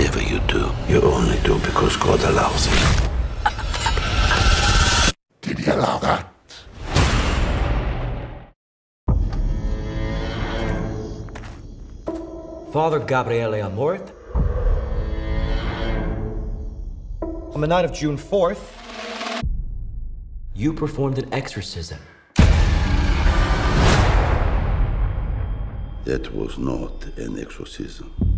Whatever you do, you only do because God allows it. Did he allow that? Father Gabriele Amort. On the night of June 4th, you performed an exorcism. That was not an exorcism.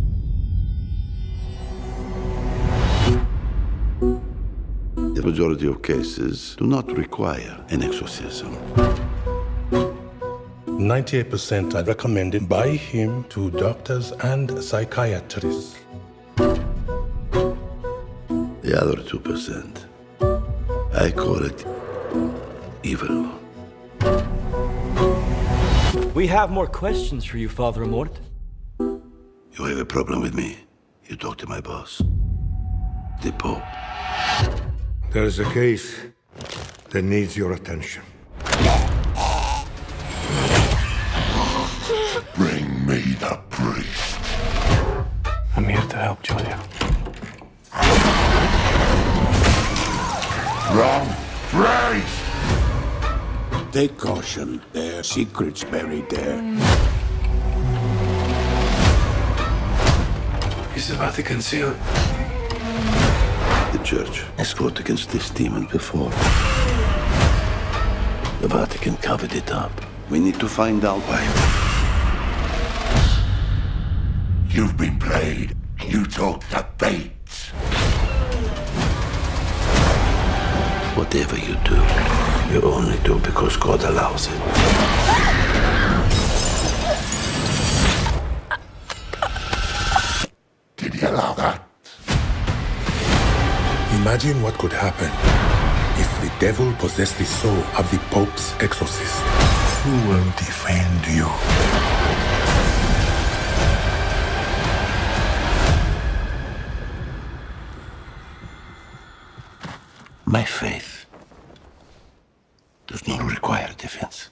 The majority of cases do not require an exorcism. 98% are recommended by him to doctors and psychiatrists. The other 2%, I call it evil. We have more questions for you, Father Amort. You have a problem with me? You talk to my boss, the Pope. There is a case that needs your attention. Bring me the priest. I'm here to help, Julia. Wrong priest! Take caution. There are secrets buried there. Is the Vatican sealed? The church has fought against this demon before. The Vatican covered it up. We need to find out why. You've been played. You talk the fates. Whatever you do, you only do because God allows it. Did he allow that? Imagine what could happen if the devil possessed the soul of the Pope's exorcist. Who will defend you? My faith does not require defense.